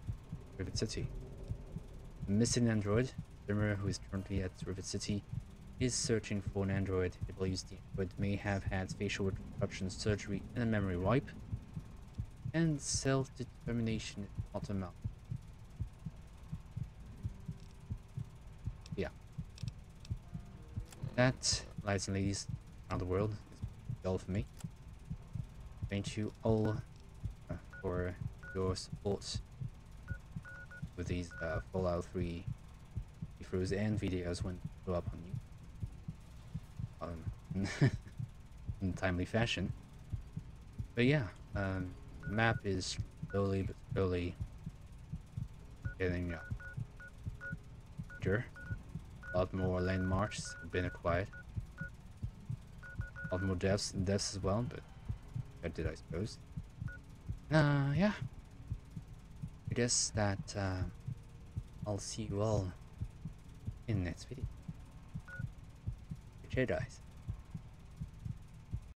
S1: Rivet City. The missing android, Zimmer, who is currently at Rivet City, is searching for an android. He believes the android may have had facial reconstruction surgery and a memory wipe, and self-determination is not. That, lads and ladies around the world, is all for me. Thank you all uh, for your support with these uh, Fallout 3 playthroughs and videos when they go up on you. Um, in timely fashion. But yeah, um, map is slowly but slowly getting uh, bigger. Lot more landmarks been acquired. A lot more deaths deaths as well, but I did I suppose. Uh, yeah. I guess that uh, I'll see you all in the next video. Jedi's.